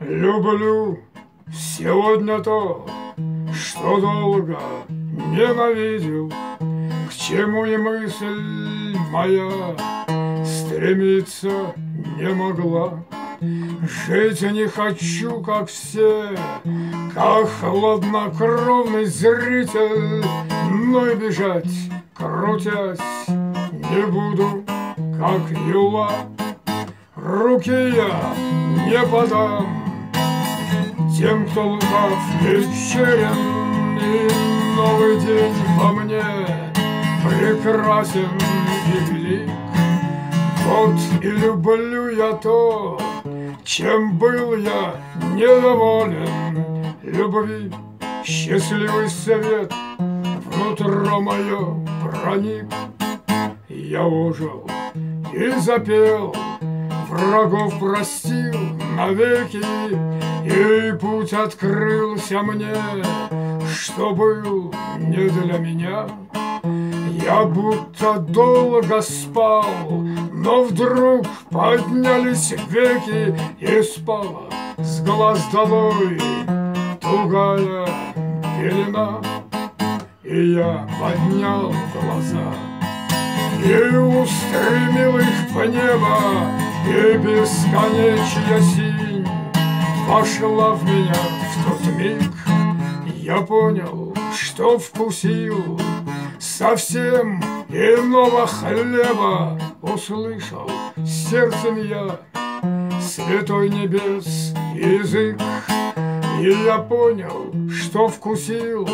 Люблю сегодня то, что долго ненавидел, К чему и мысль моя стремиться не могла. Жить не хочу, как все, как хладнокровный зритель, Но и бежать, крутясь, не буду, как юла. Руки я не подам тем, кто лукав вечерен, И новый день во мне прекрасен и велик. Вот и люблю я то, чем был я недоволен? Любви счастливый совет Внутрь мое проник. Я ожил и запел Врагов простил навеки И путь открылся мне Что был не для меня. Я будто долго спал, но вдруг поднялись веки и спала с глаз долой тугая пелена. И я поднял глаза и устремил их в небо, и бесконечная синь вошла в меня в тот миг. Я понял, что вкусил совсем иного хлеба услышал сердцем я святой небес язык. И я понял, что вкусил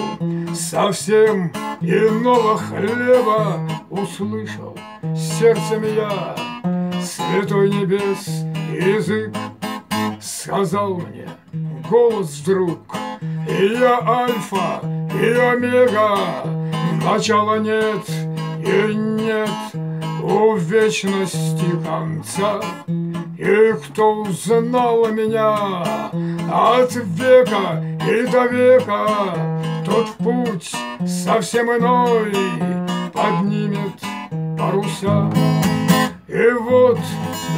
совсем иного хлеба услышал сердцем я святой небес язык. Сказал мне голос вдруг, и я альфа, и омега, Начала нет и нет у вечности конца. И кто узнал меня от века и до века, Тот путь совсем иной поднимет паруса. И вот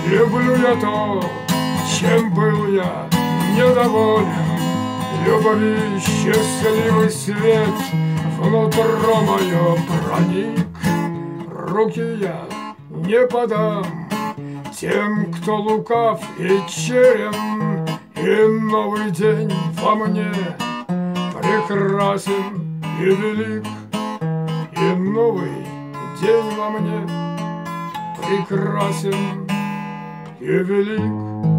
люблю я то, чем был я недоволен, Любви счастливый свет — Внутрь мое проник, руки я не подам Тем, кто лукав и черен, И новый день во мне прекрасен и велик, И новый день во мне прекрасен и велик.